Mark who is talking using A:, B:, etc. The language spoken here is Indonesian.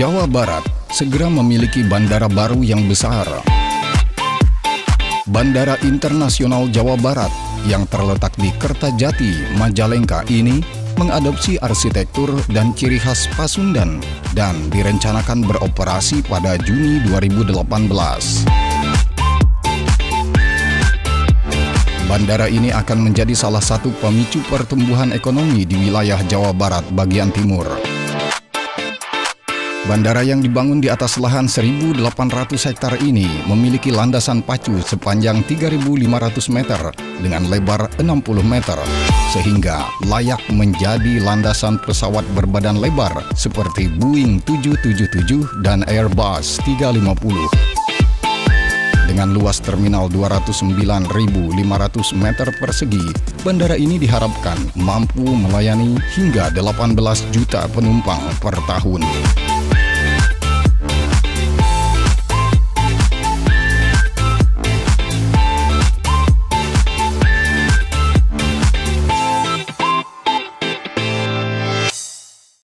A: Jawa Barat segera memiliki bandara baru yang besar. Bandara Internasional Jawa Barat yang terletak di Kertajati, Majalengka ini mengadopsi arsitektur dan ciri khas Pasundan dan direncanakan beroperasi pada Juni 2018. Bandara ini akan menjadi salah satu pemicu pertumbuhan ekonomi di wilayah Jawa Barat bagian timur. Bandara yang dibangun di atas lahan 1.800 hektar ini memiliki landasan pacu sepanjang 3.500 meter dengan lebar 60 meter, sehingga layak menjadi landasan pesawat berbadan lebar seperti Boeing 777 dan Airbus 350. Dengan luas terminal 209.500 meter persegi, bandara ini diharapkan mampu melayani hingga 18 juta penumpang per tahun.